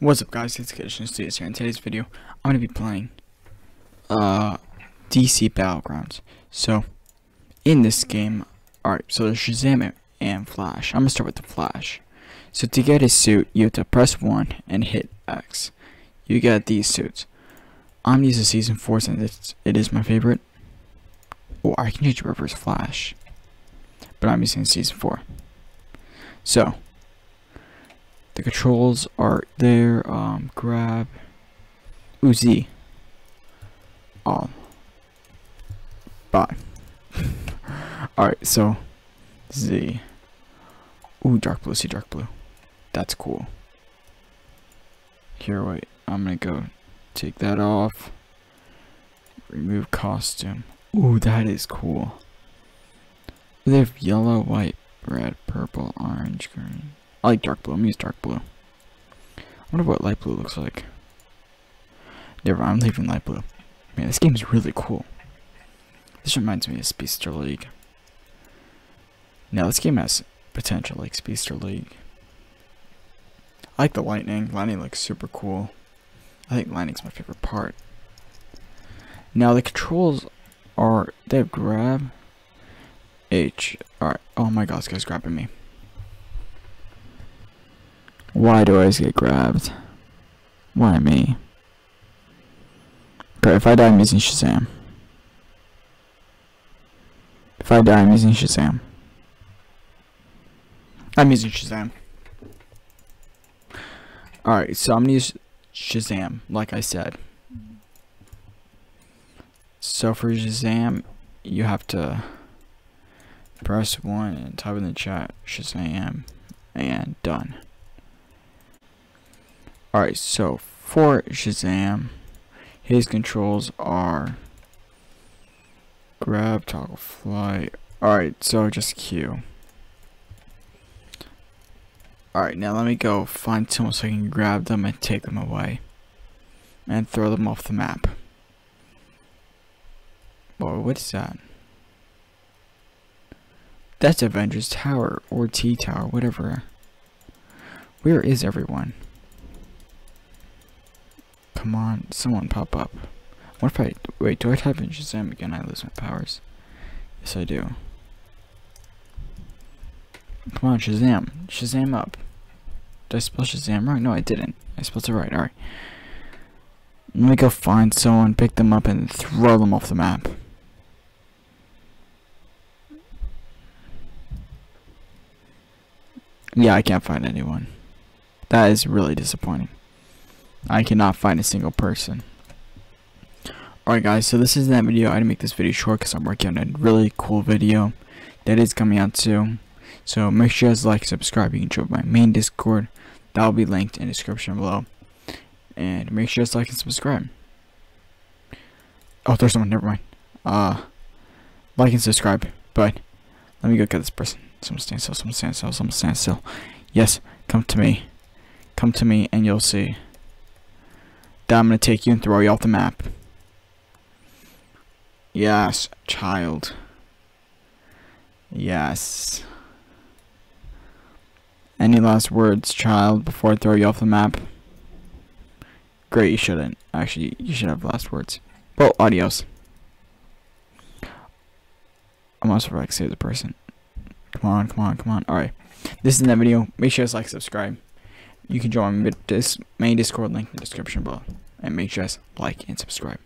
What's up guys, it's Condition Studios here. In today's video, I'm going to be playing uh, DC Battlegrounds. So, in this game, alright, so there's Shazam and Flash. I'm going to start with the Flash. So to get his suit, you have to press 1 and hit X. You get these suits. I'm using Season 4 since it's, it is my favorite. Or I can change Reverse Flash. But I'm using Season 4. So, the controls are there. Um, grab. Uzi. Um. Bye. Alright, so. Z. Ooh, dark blue. See dark blue. That's cool. Here, wait. I'm gonna go take that off. Remove costume. Ooh, that is cool. They have yellow, white, red, purple, orange, green. I like dark blue. I'm use dark blue. I wonder what light blue looks like. Never mind, I'm leaving light blue. Man, this game is really cool. This reminds me of Speedster League. Now, this game has potential like Speedster League. I like the lightning. Lightning looks super cool. I think lightning's my favorite part. Now, the controls are, they have grab, H. Alright. Oh my god, this guy's grabbing me. Why do I always get grabbed? Why me? Okay, if I die, I'm using Shazam. If I die, I'm using Shazam. I'm using Shazam. Alright, so I'm gonna use Shazam, like I said. So for Shazam, you have to press 1 and type in the chat Shazam and done. Alright, so for Shazam, his controls are grab, toggle, fly. Alright, so just Q. Alright, now let me go find someone so I can grab them and take them away. And throw them off the map. Whoa, what is that? That's Avengers Tower or T Tower, whatever. Where is everyone? Come on, someone pop up. What if I wait? Do I type in Shazam again? I lose my powers. Yes, I do. Come on, Shazam! Shazam up! Did I spell Shazam right? No, I didn't. I spelled it right. All right. Let me go find someone, pick them up, and throw them off the map. Yeah, I can't find anyone. That is really disappointing. I cannot find a single person. Alright guys, so this is that video. I had to make this video short because I'm working on a really cool video that is coming out soon. So make sure you guys like, subscribe. You can join my main Discord. That will be linked in the description below. And make sure you guys like and subscribe. Oh, there's someone. Never mind. Uh, like and subscribe. But let me go get this person. Someone stand still. Someone stand still. Someone stand still. Yes, come to me. Come to me and you'll see. That I'm going to take you and throw you off the map. Yes, child. Yes. Any last words, child, before I throw you off the map? Great, you shouldn't. Actually, you should have last words. Well, adios. I'm also like save the person. Come on, come on, come on. Alright. This is the video. Make sure to like, subscribe. You can join this main Discord link in the description below. And make sure to like and subscribe.